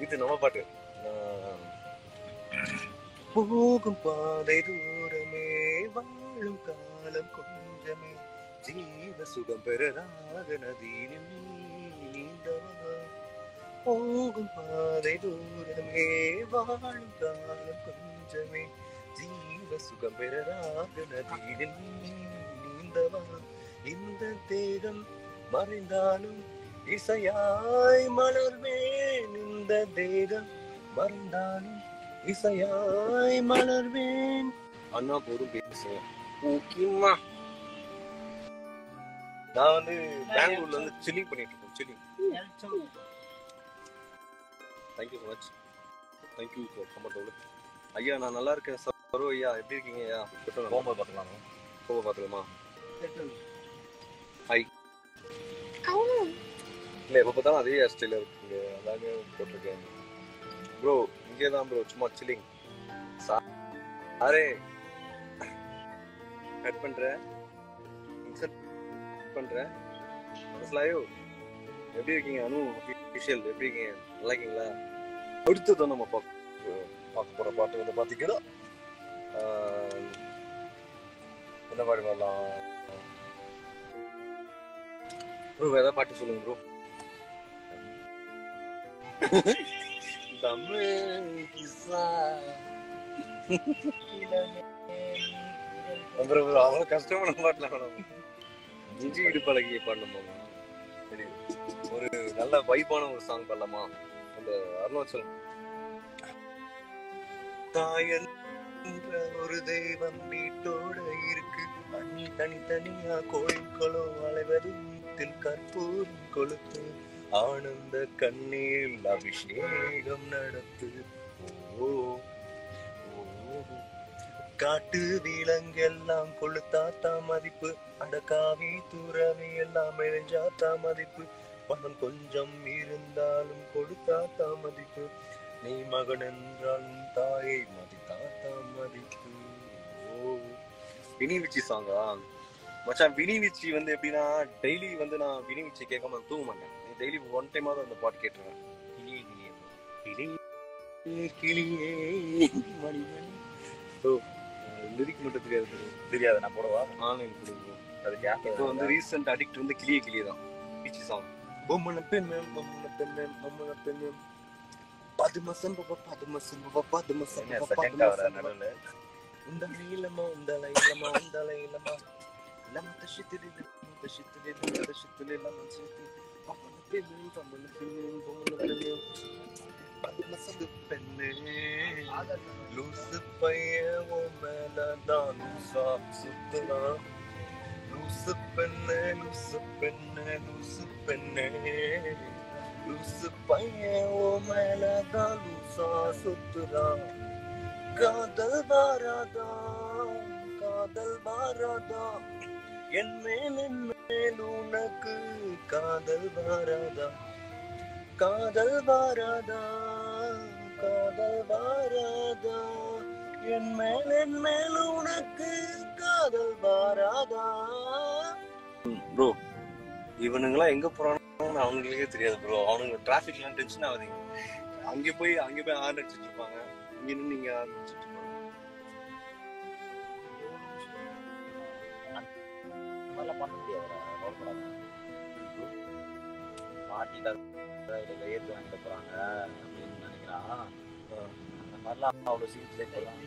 இது நம்ம பாட்டு. போகும் பாதை தூரமே வாழும் காலம் கொஞ்சமே ஜீவ சுகம் பெறராக நதியினில் நீந்தவா போகும் பாதை தூரமே வாழும் காலம் கொஞ்சமே ஜீவ சுகம் பெறராக நதியினில் நீந்தவா இந்த தேகம் மறைந்தாலும் இசையாய் மலர்வேன் இந்த தேகம் மறைந்தாலும் இசையாய் மலர்வேன். அண்ணா போதும் பேசுவேன் ஓகேம்மா நான் வந்து பெங்களூர்ல வந்து சில்லிங் பண்ணிட்டு இருக்கோம் chilling thank you so much thank you comfortable ஐயா நான் நல்லா இருக்கேன் சரோ ஐயா எப்படி இருக்கீங்க ஐயா? போகும்போது பார்த்துக்கலாம் போக பார்த்துக்கலாமா ஹாய் இல்லை எப்போ பார்த்தாலும் அதே ஹேர் ஸ்டைலில் இருக்குங்க. அதாங்க போட்டிருக்கேன். ப்ரோ இங்கே தான் ப்ரோ சும்மா சில்லிங் சாரே கட் பண்ணுறேன் இன்சல்ட் பண்ணுறேன் லைவ் எப்படி இருக்கீங்க? அனு அஃபிஷியல் எப்படி இருக்கீங்க? நல்லா இருக்கீங்களா? அடுத்ததான் நம்ம பார்க்க பார்க்க போகிற பாட்டு வந்து பார்த்தீங்கன்னா என்ன பாட்டு பாடலாம்? ப்ரோ வேற பாட்டு சொல்லுங்க ப்ரோ அப்புறம் bro, அவ்வளவு கஷ்டமான பாட்டுல வேணாம். இஞ்சி வீடு பழகிய பாடலாமா சரி ஒரு நல்ல வைப்பான ஒரு சாங் பாடலாமா? அந்த அருணாச்சலம். தாயன் என்ற ஒரு தெய்வம் வீட்டோட இருக்கு. அண்ணி தனித்தனியா கோயில் குளம் அலைவது வீட்டில் கற்பூரம் கொளுத்து. ஆனந்த கண்ணீர் அபிஷேகம் நடத்து. ஓ ஓ, காட்டு விலங்கெல்லாம் கொளுத்தாத்தா மதிப்பு. அடக்காவி துறவி எல்லாம் இழைஞ்சாத்தா மதிப்பு. பணம் கொஞ்சம் இருந்தாலும் கொடுத்தாத்தா மதிப்பு. நீ மகன் என்றால் தாயை மதித்தாத்தா மதிப்பு. ஓ. வினிவிச்சி சாங்கா மச்சான் வினிவிச்சி வந்து எப்படின்னா டெய்லி வந்து நான் வினிவிச்சி கேட்காம தூங்க மாட்டேன் டெய்லி ஒன் டைமாவது அந்த பாட்டு கேட்டுருவேன். கிளியே கிளியே கிளியே மணி மணி லிரிக் மட்டும் தெரியாது. தெரியாது நான் போடவா? ஆன்லைன் கொடுக்கும் அது இப்போ கேட்க வந்து ரீசெண்ட் அடிக்ட் வந்து கிளியே கிளியே தான். பீச்சி சாங் பொம்மன பெண்ணு பொம்மன பெண்ணு பொம்மன பெண்ணு. பதும சம்பவ பதும சம்பவ பதும சம்பவ பதும சம்பவ. இந்த நீளமா இந்த இளமா இந்த இளமா லம தஷித்திரி தஷித்திரி தஷித்திரி லம சித்தி பொம்மன பெண்ணு லூசு பையன் மேலதான் லூசா சுத்துறான் லூசு பெண்ணே லூசு பெண்ணே லூசு பெண்ணே லூசு பையன் உன் மேலதான் லூசா சுத்துறான் காதல் வாராதா காதல் வாராதா என் மேல் என்ன உனக்கு காதல் வாராதா? காதல் வாராதா? காதல் வாராதா? என் மேல் என் மேல் உனக்கு காதல் வாராதா? ப்ரோ இவனுங்களாம் எங்க போறானுன்னு அவங்களுக்கே தெரியாது ப்ரோ அவனுங்க டிராஃபிக்லாம் டென்ஷன் ஆகுதுங்க. அங்கே போய் அங்கே போய் ஆர்டர் அடிச்சிட்டு இருப்பாங்க. நின்று நீங்க ஆர்டர் அடிச்சிட்டு மாதிரிலாம் பண்ண கவலைப்படாத பாட்டி இதில் ஏற்று வாங்கிட்டு போகிறாங்க அப்படின்னு நினைக்கிறான் அந்த மாதிரிலாம் அவ்வளோ சீக்கிரம் போகலாம்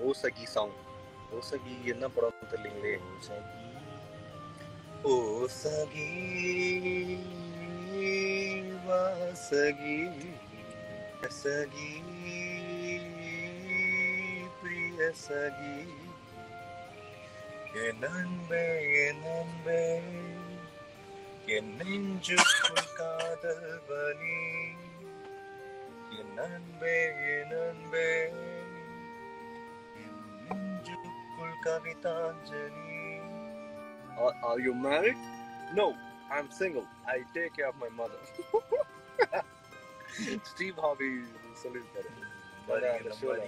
ஓசகி சாங் ஓசகி என்ன படம் தெரியலீங்களே? ஓசகி. வாசகி சகி பிரிய சகி என் அன்பே என் அன்பே என் நெஞ்சுக்குள் காதல் வலி என் அன்பே என் அன்பே என் நெஞ்சுக்குள் கவிதாஞ்சலி Are, are you married? No, I'm single. I take care of my mother. Steve Harvey சொல்லியிருக்காரு அந்த showல.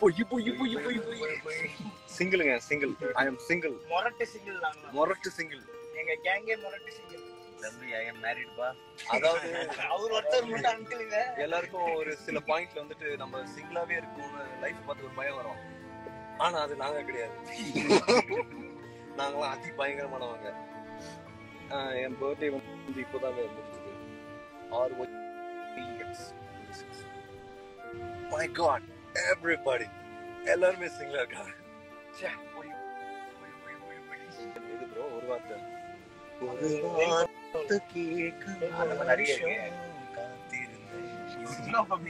பொய் பொய் பொய் பொய் பொய் சிங்கிளுங்க சிங்கிள். ஐ எம் சிங்கிள் மொரட்டு சிங்கிள் மொரட்டு சிங்கிள் எங்க கேங்கே மொரட்டு சிங்கிள் தம்பி ஐ மேரிட்பா அதாவது அவர் ஒருத்தர் மட்டும் அங்கிளுங்க எல்லாருக்கும் ஒரு சில பாயிண்ட்ல வந்துட்டு நம்ம சிங்கிளாவே இருக்கோம்னு லைஃப் பார்த்து ஒரு பயம் வரும். ஆனா அது நாங்க கிடையாது. நாங்களாம் அதி பயங்கரமானவங்க. என் பர்த்டே வந்து இப்போதான் முடிஞ்சது. ஆர் மை காட் எவ்ரிபடி எல்லாருமே சிங்கிளா இருக்காங்க. இது ப்ரோ ஒரு வார்த்தை? ஒரு கேட்க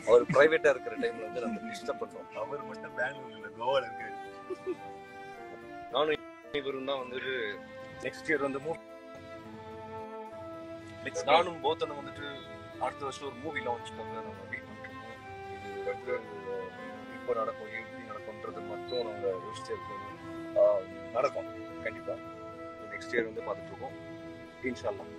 அவர் பிரைவேட்டா இருக்கிற டைம்ல வந்து நம்ம டிஸ்டர்ப் பண்றோம் அவர் மட்டும் பெங்களூர்ல கோவால இருக்காரு. நானும் இவரும் தான் வந்துட்டு நெக்ஸ்ட் இயர் வந்து மூவி நானும் போத்தனும் வந்துட்டு அடுத்த வருஷம் ஒரு மூவி நம்ம வெயிட் பண்ணிருக்கோம் இது வந்து எப்போ நடக்கும். எப்படி நடக்கும்ன்றது மட்டும் நாங்க யோசிச்சு இருக்கோம் நடக்கும். கண்டிப்பா. நெக்ஸ்ட் இயர் வந்து பார்த்துட்டு இருக்கோம். இன்ஷால்லாம்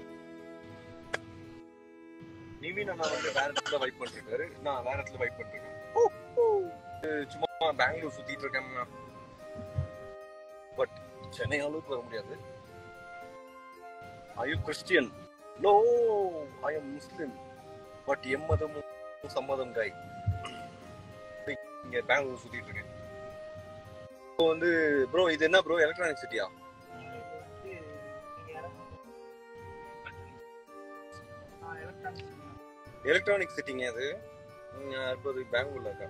நிவின் அண்ணா வந்து வேற இடத்துல வைப் பண்ணிருக்காரு. நான் வேற இடத்துல வைப் பண்ணிருக்கேன் சும்மா பெங்களூர் சுத்திட்டு இருக்கேன் பட் சென்னை அளவுக்கு வர முடியாது. I you Christian no I am Muslim but எம்மதமும் சம்மதம் காய் இங்க பெங்களூர் சுத்திட்டு இருக்கேன். இப்போ வந்து ப்ரோ இது என்ன ப்ரோ எலக்ட்ரானிக் சிட்டியா எலக்ட்ரானிக் சிட்டிங்க அது. இங்க இப்போது பெங்களூர்ல இருக்கா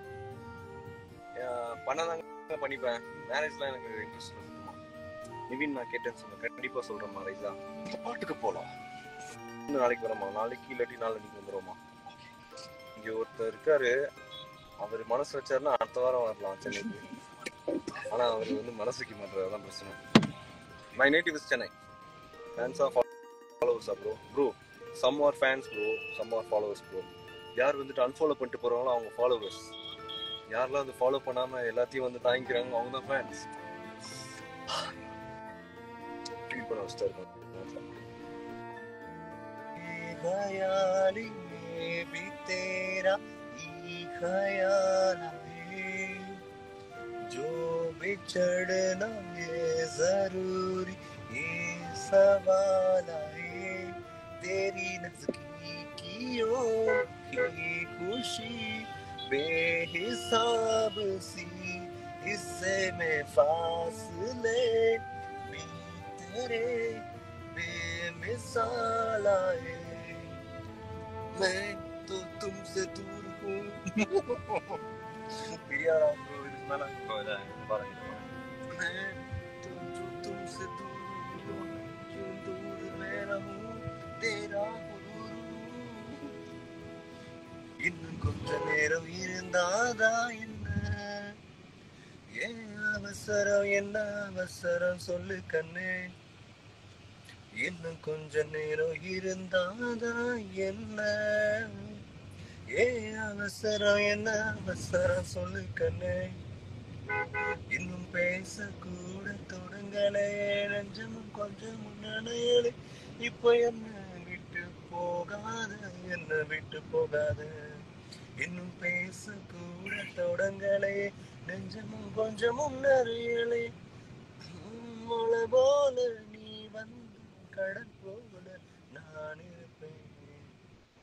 பண்ணதாங்க பண்ணிப்பேன். மேரேஜ்லாம் எனக்கு இன்ட்ரெஸ்ட் இல்லை நிவின் நான் கேட்டேன்னு சொன்னேன் கண்டிப்பா சொல்றேன் மேரேஜ்லாம் பாட்டுக்கு போலாம். இன்னும் நாளைக்கு வரமா? நாளைக்கு இல்லாட்டி நாளைக்கு வந்துருமா இங்க ஒருத்தர் இருக்காரு. அவர் மனசு வச்சாருன்னா அடுத்த வாரம் வரலாம் சென்னைக்கு. ஆனா அவர் வந்து மனசு வைக்க மாட்டாரு பிரச்சனை. My native is Chennai fans of ஃபாலோவர்ஸா bro bro some are fans bro some are followers bro யார் வந்துட்டு அன்ஃபாலோ பண்ணிட்டு போறாங்களோ அவங்க ஃபாலோவர்ஸ் யாரெல்லாம் வந்து ஃபாலோ பண்ணாம எல்லாத்தையும் வந்து தாங்கிக்கிறாங்க அவங்க தான் ஃபேன்ஸ் ஃபீல் பண்ண வச்சுட்டா இருக்கும் ख्याली में ही है जो बिछड़ना ये ज़रूरी ये सवाल है तेरी नजदीकियों की खुशी बेहिसाब सी, इससे मैं फासले भी तेरे बेमिसाल आए। मैं तो तुमसे दूर हूँ பிரியாடா ப்ரோ இதுக்கு மேல பாருங்க मैं तो जो तुमसे दूर हूँ क्यों दूर मैं रहूं तेरा गुरूर இன்னும் கொஞ்ச நேரம் இருந்தாதா என்ன ஏன் அவசரம் என்ன அவசரம் சொல்லு கண்ணே இன்னும் கொஞ்ச நேரம் இருந்தாதா என்ன ஏன் அவசரம்? என்ன அவசரம்? சொல்லு கண்ணே. இன்னும் பேச கூட தொடங்கலே. நெஞ்சமும் கொஞ்சம் முன்னணையலே இப்போ என்ன விட்டு போகாத? என்ன விட்டு போகாத? இன்னும் பேச கூட தொடங்கலே. நெஞ்சமும் கொஞ்சமும் நிறையலே. போல நீ வந்து கடல் போல நான் இருப்பேன்.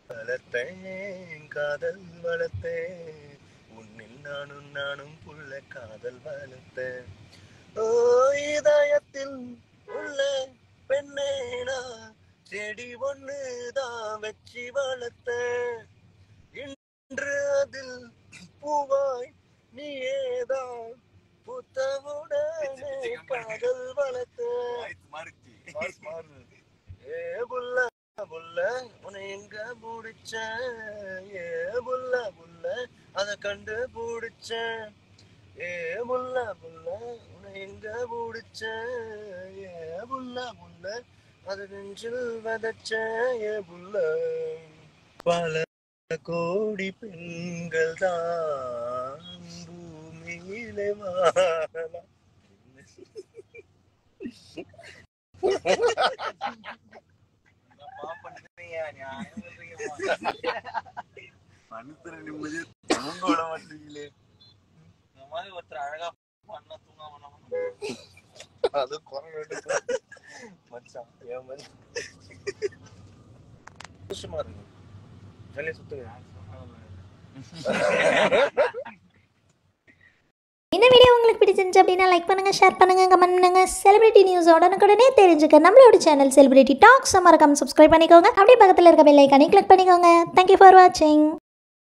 வளர்த்தேன் காதல் வளர்த்தேன். உன்னில் நானும் நானும் புள்ள காதல் வளர்த்தேன். ஓ இதயத்தில் உள்ள பெண்ணேனா செடி ஒண்ணுதான் வச்சு வளர்த்தேன். இன்று அதில் பூவாய் நீயேதான் புத்தமுடனே காதல் வளர்த்தேன். ஏ புல்ல புல்ல உன்னை எங்க பிடிச்ச ஏ புல்ல புல்ல அத கண்டு பிடிச்ச ஏ புல்ல புல்ல உன்னை எங்க பிடிச்ச ஏ புல்ல புல்ல அது நெஞ்சில் வதச்ச ஏ புல்ல பல கோடி பெண்கள் தான் பூமியிலே வாழலாம். மனுஷன நிம்மதி தூங்க விட மாட்டீங்களே இந்த மாதிரி ஒருத்தர் அழகா பண்ணா தூங்காம என்ன பண்ண அது குரல் எடுத்து மச்சான் ஏன் மச்சான் சந்தோஷமா இருக்கு ஜாலியா சுத்துங்க இந்த வீடியோ உங்களுக்கு பிடிச்சிருந்துச்சு அப்படின்னா லைக் பண்ணுங்க ஷேர் பண்ணுங்க கமெண்ட் பண்ணுங்க. செலிபிரிட்டி நியூஸ் உடனுக்குடனே தெரிஞ்சுக்க. நம்மளோட சேனல் செலிபிரிட்டி டாக்ஸ் மறக்காம சப்ஸ்கிரைப் பண்ணிக்கோங்க. அப்படியே பக்கத்தில் இருக்க பெல் ஐக்கானே கிளிக் பண்ணிக்கோங்க. தேங்க்யூ ஃபார் வாட்சிங்